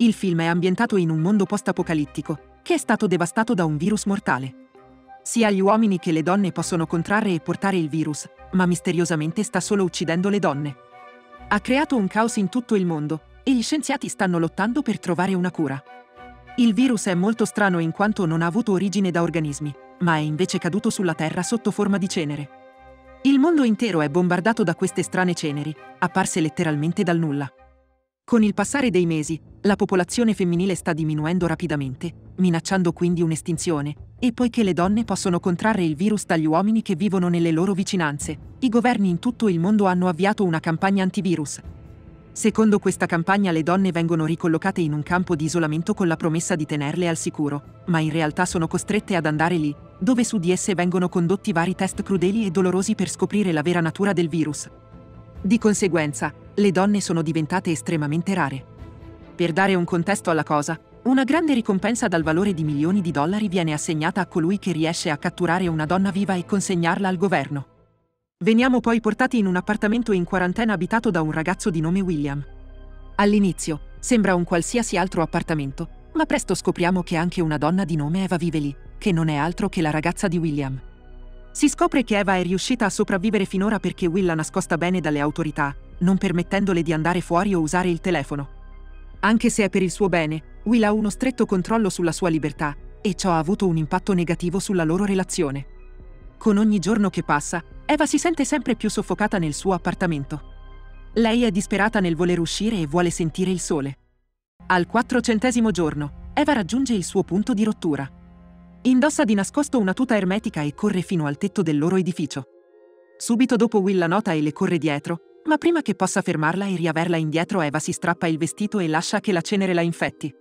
Il film è ambientato in un mondo post-apocalittico, che è stato devastato da un virus mortale. Sia gli uomini che le donne possono contrarre e portare il virus, ma misteriosamente sta solo uccidendo le donne. Ha creato un caos in tutto il mondo, e gli scienziati stanno lottando per trovare una cura. Il virus è molto strano in quanto non ha avuto origine da organismi, ma è invece caduto sulla Terra sotto forma di cenere. Il mondo intero è bombardato da queste strane ceneri, apparse letteralmente dal nulla. Con il passare dei mesi, la popolazione femminile sta diminuendo rapidamente, minacciando quindi un'estinzione, e poiché le donne possono contrarre il virus dagli uomini che vivono nelle loro vicinanze, i governi in tutto il mondo hanno avviato una campagna antivirus. Secondo questa campagna le donne vengono ricollocate in un campo di isolamento con la promessa di tenerle al sicuro, ma in realtà sono costrette ad andare lì, dove su di esse vengono condotti vari test crudeli e dolorosi per scoprire la vera natura del virus. Di conseguenza, le donne sono diventate estremamente rare. Per dare un contesto alla cosa, una grande ricompensa dal valore di milioni di dollari viene assegnata a colui che riesce a catturare una donna viva e consegnarla al governo. Veniamo poi portati in un appartamento in quarantena abitato da un ragazzo di nome William. All'inizio, sembra un qualsiasi altro appartamento, ma presto scopriamo che anche una donna di nome Eva vive lì, che non è altro che la ragazza di William. Si scopre che Eva è riuscita a sopravvivere finora perché Will l'ha nascosta bene dalle autorità, non permettendole di andare fuori o usare il telefono. Anche se è per il suo bene, Will ha uno stretto controllo sulla sua libertà, e ciò ha avuto un impatto negativo sulla loro relazione. Con ogni giorno che passa, Eva si sente sempre più soffocata nel suo appartamento. Lei è disperata nel voler uscire e vuole sentire il sole. Al quattrocentesimo giorno, Eva raggiunge il suo punto di rottura. Indossa di nascosto una tuta ermetica e corre fino al tetto del loro edificio. Subito dopo Will la nota e le corre dietro, ma prima che possa fermarla e riaverla indietro Eva si strappa il vestito e lascia che la cenere la infetti.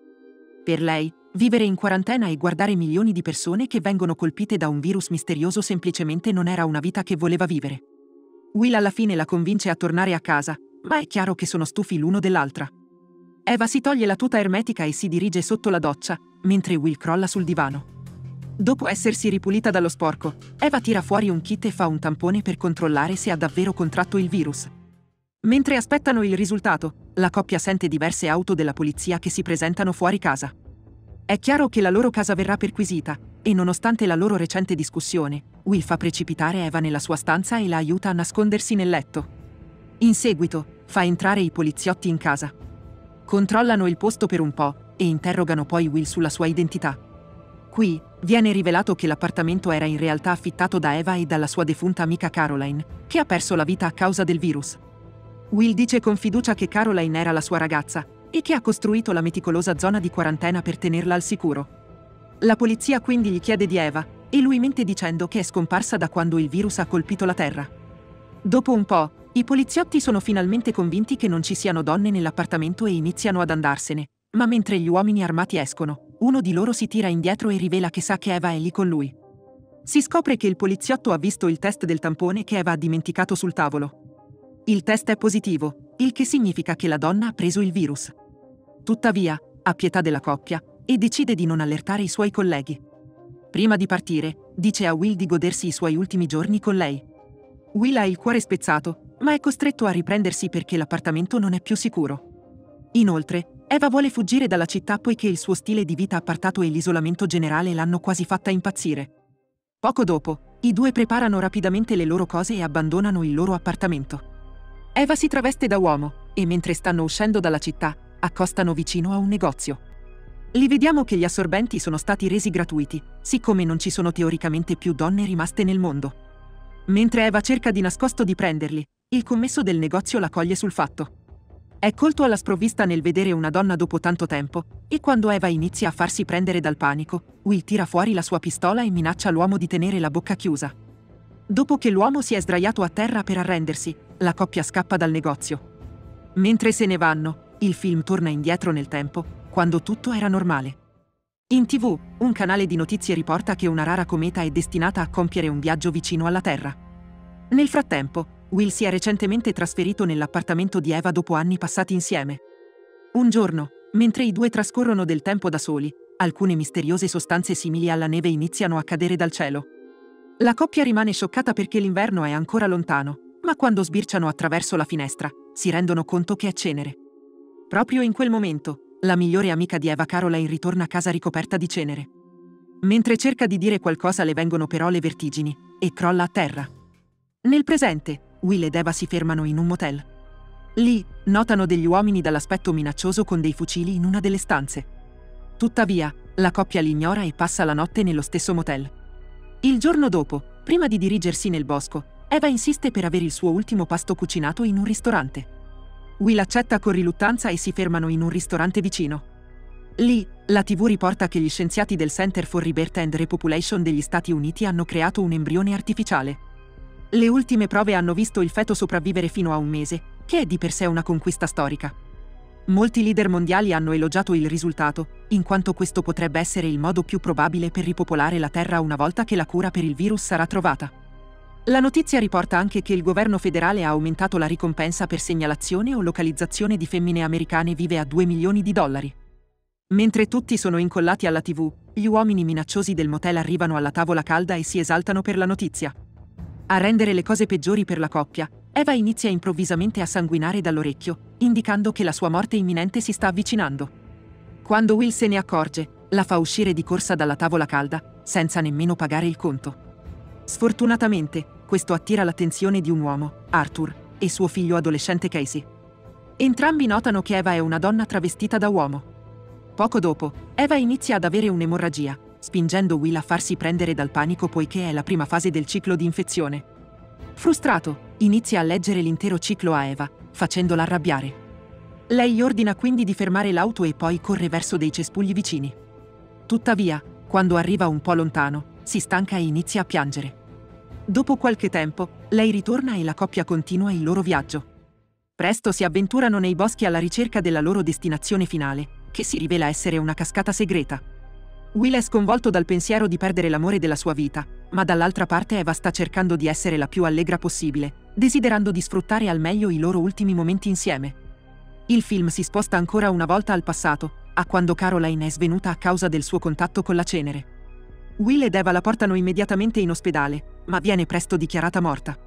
Per lei, vivere in quarantena e guardare milioni di persone che vengono colpite da un virus misterioso semplicemente non era una vita che voleva vivere. Will alla fine la convince a tornare a casa, ma è chiaro che sono stufi l'uno dell'altra. Eva si toglie la tuta ermetica e si dirige sotto la doccia, mentre Will crolla sul divano. Dopo essersi ripulita dallo sporco, Eva tira fuori un kit e fa un tampone per controllare se ha davvero contratto il virus. Mentre aspettano il risultato, la coppia sente diverse auto della polizia che si presentano fuori casa. È chiaro che la loro casa verrà perquisita, e nonostante la loro recente discussione, Will fa precipitare Eva nella sua stanza e la aiuta a nascondersi nel letto. In seguito, fa entrare i poliziotti in casa. Controllano il posto per un po' e interrogano poi Will sulla sua identità. Qui, viene rivelato che l'appartamento era in realtà affittato da Eva e dalla sua defunta amica Caroline, che ha perso la vita a causa del virus. Will dice con fiducia che Caroline era la sua ragazza e che ha costruito la meticolosa zona di quarantena per tenerla al sicuro. La polizia quindi gli chiede di Eva e lui mente dicendo che è scomparsa da quando il virus ha colpito la Terra. Dopo un po', i poliziotti sono finalmente convinti che non ci siano donne nell'appartamento e iniziano ad andarsene, ma mentre gli uomini armati escono, uno di loro si tira indietro e rivela che sa che Eva è lì con lui. Si scopre che il poliziotto ha visto il test del tampone che Eva ha dimenticato sul tavolo. Il test è positivo, il che significa che la donna ha preso il virus. Tuttavia, ha pietà della coppia e decide di non allertare i suoi colleghi. Prima di partire, dice a Will di godersi i suoi ultimi giorni con lei. Will ha il cuore spezzato, ma è costretto a riprendersi perché l'appartamento non è più sicuro. Inoltre, Eva vuole fuggire dalla città poiché il suo stile di vita appartato e l'isolamento generale l'hanno quasi fatta impazzire. Poco dopo, i due preparano rapidamente le loro cose e abbandonano il loro appartamento. Eva si traveste da uomo e mentre stanno uscendo dalla città, accostano vicino a un negozio. Li vediamo che gli assorbenti sono stati resi gratuiti, siccome non ci sono teoricamente più donne rimaste nel mondo. Mentre Eva cerca di nascosto di prenderli, il commesso del negozio la coglie sul fatto. È colto alla sprovvista nel vedere una donna dopo tanto tempo, e quando Eva inizia a farsi prendere dal panico, Will tira fuori la sua pistola e minaccia l'uomo di tenere la bocca chiusa. Dopo che l'uomo si è sdraiato a terra per arrendersi, la coppia scappa dal negozio. Mentre se ne vanno, il film torna indietro nel tempo, quando tutto era normale. In tv, un canale di notizie riporta che una rara cometa è destinata a compiere un viaggio vicino alla Terra. Nel frattempo, Will si è recentemente trasferito nell'appartamento di Eva dopo anni passati insieme. Un giorno, mentre i due trascorrono del tempo da soli, alcune misteriose sostanze simili alla neve iniziano a cadere dal cielo. La coppia rimane scioccata perché l'inverno è ancora lontano, ma quando sbirciano attraverso la finestra, si rendono conto che è cenere. Proprio in quel momento, la migliore amica di Eva Caroline ritorna a casa ricoperta di cenere. Mentre cerca di dire qualcosa le vengono però le vertigini e crolla a terra. Nel presente, Will ed Eva si fermano in un motel. Lì, notano degli uomini dall'aspetto minaccioso con dei fucili in una delle stanze. Tuttavia, la coppia li ignora e passa la notte nello stesso motel. Il giorno dopo, prima di dirigersi nel bosco, Eva insiste per avere il suo ultimo pasto cucinato in un ristorante. Will accetta con riluttanza e si fermano in un ristorante vicino. Lì, la TV riporta che gli scienziati del Center for Rebirth and Repopulation degli Stati Uniti hanno creato un embrione artificiale. Le ultime prove hanno visto il feto sopravvivere fino a un mese, che è di per sé una conquista storica. Molti leader mondiali hanno elogiato il risultato, in quanto questo potrebbe essere il modo più probabile per ripopolare la Terra una volta che la cura per il virus sarà trovata. La notizia riporta anche che il governo federale ha aumentato la ricompensa per segnalazione o localizzazione di femmine americane vive a 2 milioni di dollari. Mentre tutti sono incollati alla TV, gli uomini minacciosi del motel arrivano alla tavola calda e si esaltano per la notizia. A rendere le cose peggiori per la coppia, Eva inizia improvvisamente a sanguinare dall'orecchio, indicando che la sua morte imminente si sta avvicinando. Quando Will se ne accorge, la fa uscire di corsa dalla tavola calda, senza nemmeno pagare il conto. Sfortunatamente, questo attira l'attenzione di un uomo, Arthur, e suo figlio adolescente Casey. Entrambi notano che Eva è una donna travestita da uomo. Poco dopo, Eva inizia ad avere un'emorragia, spingendo Will a farsi prendere dal panico poiché è la prima fase del ciclo di infezione. Frustrato, inizia a leggere l'intero ciclo a Eva, facendola arrabbiare. Lei ordina quindi di fermare l'auto e poi corre verso dei cespugli vicini. Tuttavia, quando arriva un po' lontano, si stanca e inizia a piangere. Dopo qualche tempo, lei ritorna e la coppia continua il loro viaggio. Presto si avventurano nei boschi alla ricerca della loro destinazione finale, che si rivela essere una cascata segreta. Will è sconvolto dal pensiero di perdere l'amore della sua vita, ma dall'altra parte Eva sta cercando di essere la più allegra possibile, desiderando di sfruttare al meglio i loro ultimi momenti insieme. Il film si sposta ancora una volta al passato, a quando Caroline è svenuta a causa del suo contatto con la cenere. Will ed Eva la portano immediatamente in ospedale, ma viene presto dichiarata morta.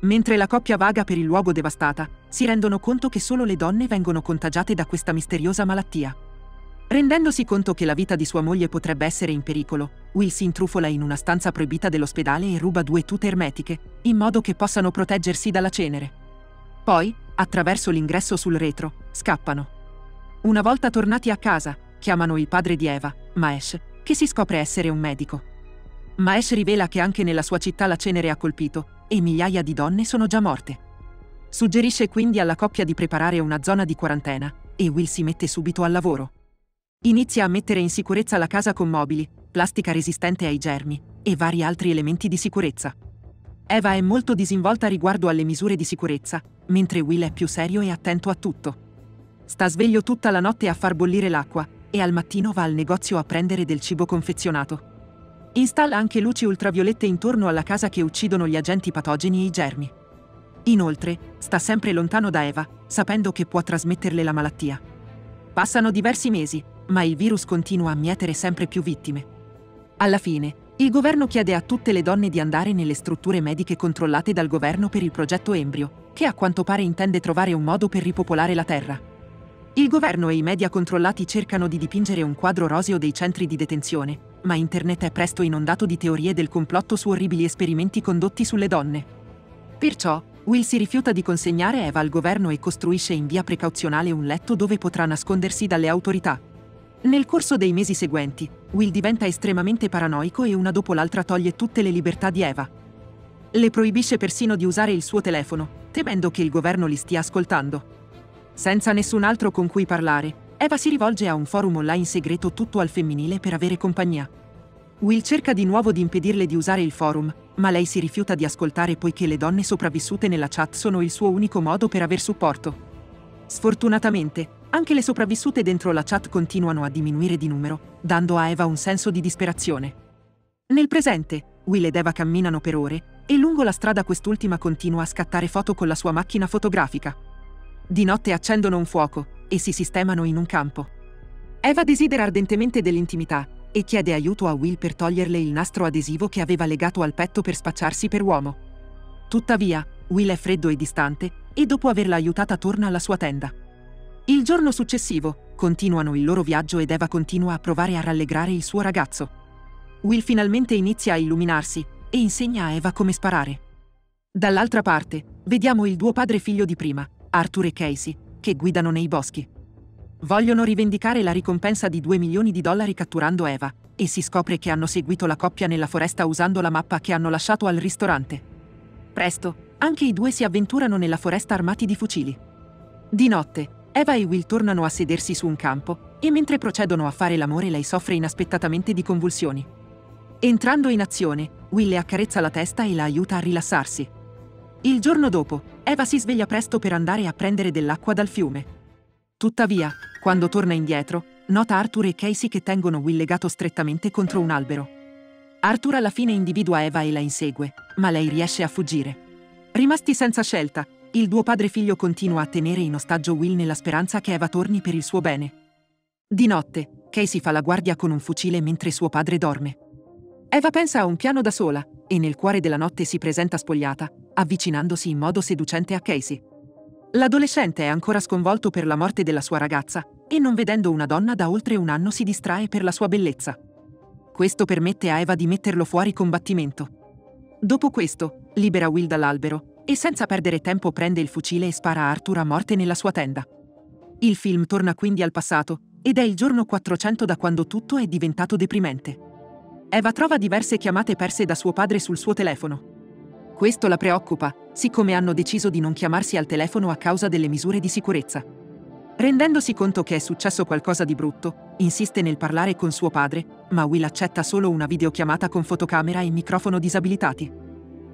Mentre la coppia vaga per il luogo devastata, si rendono conto che solo le donne vengono contagiate da questa misteriosa malattia. Rendendosi conto che la vita di sua moglie potrebbe essere in pericolo, Will si intrufola in una stanza proibita dell'ospedale e ruba due tute ermetiche, in modo che possano proteggersi dalla cenere. Poi, attraverso l'ingresso sul retro, scappano. Una volta tornati a casa, chiamano il padre di Eva, Maesh, che si scopre essere un medico. Maesh rivela che anche nella sua città la cenere ha colpito e migliaia di donne sono già morte. Suggerisce quindi alla coppia di preparare una zona di quarantena e Will si mette subito al lavoro. Inizia a mettere in sicurezza la casa con mobili, plastica resistente ai germi e vari altri elementi di sicurezza. Eva è molto disinvolta riguardo alle misure di sicurezza, mentre Will è più serio e attento a tutto. Sta sveglio tutta la notte a far bollire l'acqua e al mattino va al negozio a prendere del cibo confezionato. Installa anche luci ultraviolette intorno alla casa che uccidono gli agenti patogeni e i germi. Inoltre, sta sempre lontano da Eva, sapendo che può trasmetterle la malattia. Passano diversi mesi, ma il virus continua a mietere sempre più vittime. Alla fine, il governo chiede a tutte le donne di andare nelle strutture mediche controllate dal governo per il progetto Embrio, che a quanto pare intende trovare un modo per ripopolare la Terra. Il governo e i media controllati cercano di dipingere un quadro roseo dei centri di detenzione, ma internet è presto inondato di teorie del complotto su orribili esperimenti condotti sulle donne. Perciò, Will si rifiuta di consegnare Eva al governo e costruisce in via precauzionale un letto dove potrà nascondersi dalle autorità. Nel corso dei mesi seguenti, Will diventa estremamente paranoico e una dopo l'altra toglie tutte le libertà di Eva. Le proibisce persino di usare il suo telefono, temendo che il governo li stia ascoltando. Senza nessun altro con cui parlare, Eva si rivolge a un forum online segreto tutto al femminile per avere compagnia. Will cerca di nuovo di impedirle di usare il forum, ma lei si rifiuta di ascoltare poiché le donne sopravvissute nella chat sono il suo unico modo per aver supporto. Sfortunatamente, anche le sopravvissute dentro la chat continuano a diminuire di numero, dando a Eva un senso di disperazione. Nel presente, Will ed Eva camminano per ore, e lungo la strada quest'ultima continua a scattare foto con la sua macchina fotografica. Di notte accendono un fuoco, e si sistemano in un campo. Eva desidera ardentemente dell'intimità e chiede aiuto a Will per toglierle il nastro adesivo che aveva legato al petto per spacciarsi per uomo. Tuttavia, Will è freddo e distante e dopo averla aiutata torna alla sua tenda. Il giorno successivo, continuano il loro viaggio ed Eva continua a provare a rallegrare il suo ragazzo. Will finalmente inizia a illuminarsi e insegna a Eva come sparare. Dall'altra parte, vediamo il duo padre figlio di prima, Arthur e Casey, che guidano nei boschi. Vogliono rivendicare la ricompensa di 2 milioni di dollari catturando Eva, e si scopre che hanno seguito la coppia nella foresta usando la mappa che hanno lasciato al ristorante. Presto, anche i due si avventurano nella foresta armati di fucili. Di notte, Eva e Will tornano a sedersi su un campo, e mentre procedono a fare l'amore lei soffre inaspettatamente di convulsioni. Entrando in azione, Will le accarezza la testa e la aiuta a rilassarsi. Il giorno dopo, Eva si sveglia presto per andare a prendere dell'acqua dal fiume. Tuttavia, quando torna indietro, nota Arthur e Casey che tengono Will legato strettamente contro un albero. Arthur alla fine individua Eva e la insegue, ma lei riesce a fuggire. Rimasti senza scelta, il duo padre-figlio continua a tenere in ostaggio Will nella speranza che Eva torni per il suo bene. Di notte, Casey fa la guardia con un fucile mentre suo padre dorme. Eva pensa a un piano da sola e nel cuore della notte si presenta spogliata, avvicinandosi in modo seducente a Casey. L'adolescente è ancora sconvolto per la morte della sua ragazza e non vedendo una donna da oltre un anno si distrae per la sua bellezza. Questo permette a Eva di metterlo fuori combattimento. Dopo questo, libera Will dall'albero e senza perdere tempo prende il fucile e spara Arthur a morte nella sua tenda. Il film torna quindi al passato ed è il giorno 400 da quando tutto è diventato deprimente. Eva trova diverse chiamate perse da suo padre sul suo telefono. Questo la preoccupa, siccome hanno deciso di non chiamarsi al telefono a causa delle misure di sicurezza. Rendendosi conto che è successo qualcosa di brutto, insiste nel parlare con suo padre, ma Will accetta solo una videochiamata con fotocamera e microfono disabilitati.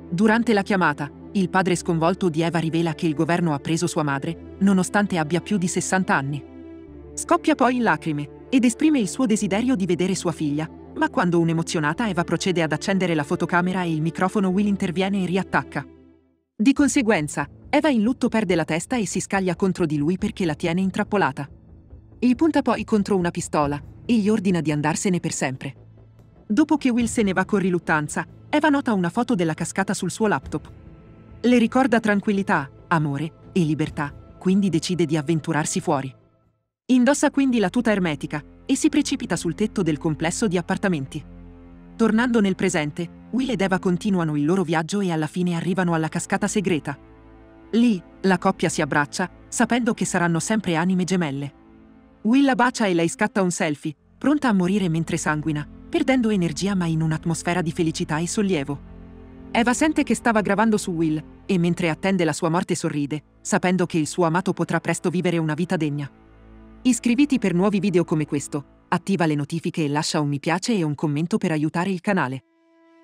Durante la chiamata, il padre sconvolto di Eva rivela che il governo ha preso sua madre, nonostante abbia più di 60 anni. Scoppia poi in lacrime ed esprime il suo desiderio di vedere sua figlia, ma quando un'emozionata Eva procede ad accendere la fotocamera e il microfono Will interviene e riattacca. Di conseguenza, Eva in lutto perde la testa e si scaglia contro di lui perché la tiene intrappolata. Gli punta poi contro una pistola e gli ordina di andarsene per sempre. Dopo che Will se ne va con riluttanza, Eva nota una foto della cascata sul suo laptop. Le ricorda tranquillità, amore e libertà, quindi decide di avventurarsi fuori. Indossa quindi la tuta ermetica e si precipita sul tetto del complesso di appartamenti. Tornando nel presente, Will ed Eva continuano il loro viaggio e alla fine arrivano alla cascata segreta. Lì, la coppia si abbraccia, sapendo che saranno sempre anime gemelle. Will la bacia e lei scatta un selfie, pronta a morire mentre sanguina, perdendo energia ma in un'atmosfera di felicità e sollievo. Eva sente che stava gravando su Will e mentre attende la sua morte sorride, sapendo che il suo amato potrà presto vivere una vita degna. Iscriviti per nuovi video come questo, attiva le notifiche e lascia un mi piace e un commento per aiutare il canale.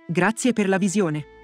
Grazie per la visione.